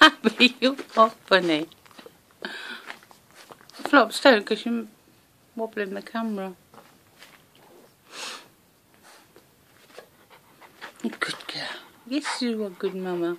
Happy, you're funny. Flops don't because you're wobbling the camera. Good girl. Yes, you are good mama.